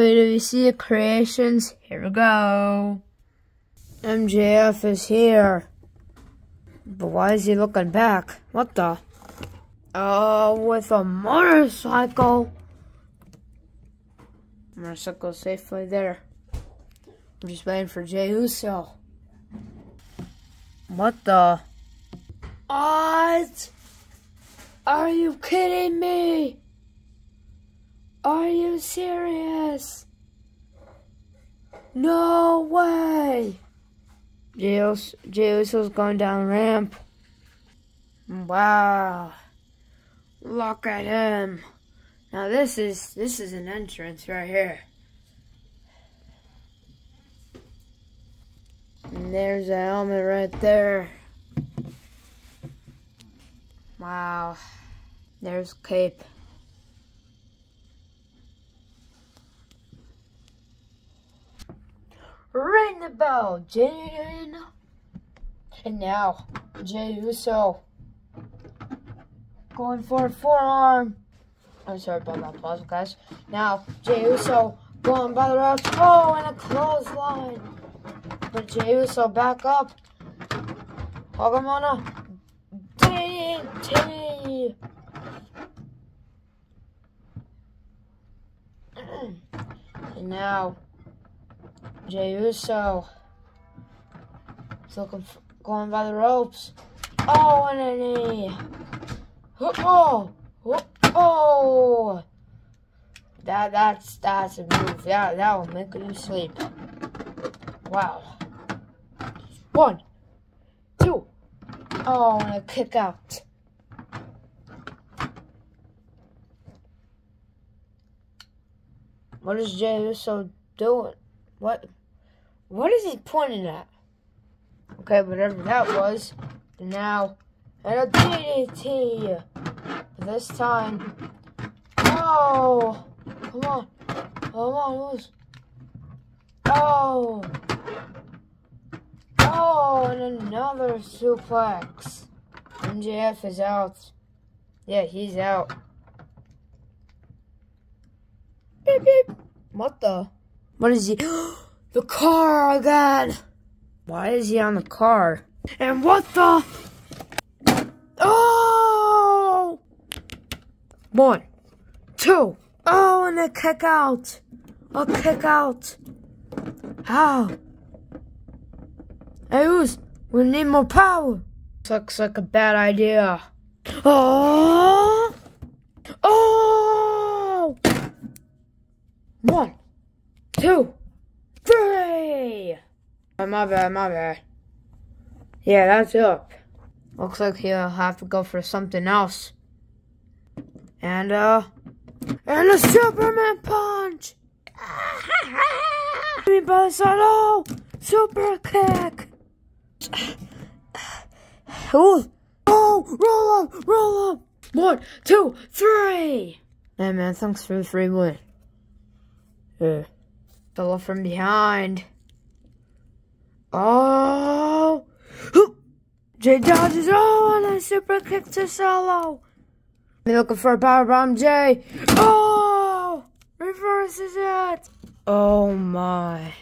WWC Creations, here we go. MJF is here. But why is he looking back? What the? Oh, with a motorcycle. Motorcycle safely there. I'm just waiting for Jey Uso. What the? What? Are you kidding me? Are you serious? No way! Jey Uso's going down ramp. Wow. Look at him. Now this is this is an entrance right here. And there's a helmet right there. Wow. There's Cape. Ring the bell, Jane. And now, Jey Uso going for a forearm. I'm sorry about that pause, guys. Now, Jey Uso going by the ropes. Oh, and a clothesline. But Jey Uso back up. Hogamana. DDT. and now, Jey Uso for, going by the ropes. Oh, and a knee. Oh, oh, oh. That that's that's a move. That that will make you sleep. Wow. One, two. Oh, and a kick out. What is Jey Uso doing? What? What is he pointing at? Okay, whatever that was. Now, and a DDT. This time. Oh! Come on. Come on, lose. Oh! Oh, and another suplex. MJF is out. Yeah, he's out. Beep, beep. What the? What is he? the car again! Why is he on the car? And what the? Oh! One, two. Oh, and a kick out. A kick out. How? Hey, who's? We need more power. Looks like a bad idea. Oh! Oh! One, two. Oh, my bad, my bad. Yeah, that's up. Looks like he'll have to go for something else. And, uh, and a Superman punch! Me by the side, oh! Super kick! Ooh. Oh, roll up, roll up! One, two, three! Hey man, thanks for the free win. Yeah. Fell from behind. Oh! Jey dodges. Oh, and a super kick to solo. I'm looking for a power bomb, Jey. Oh! Reverses it. Oh my.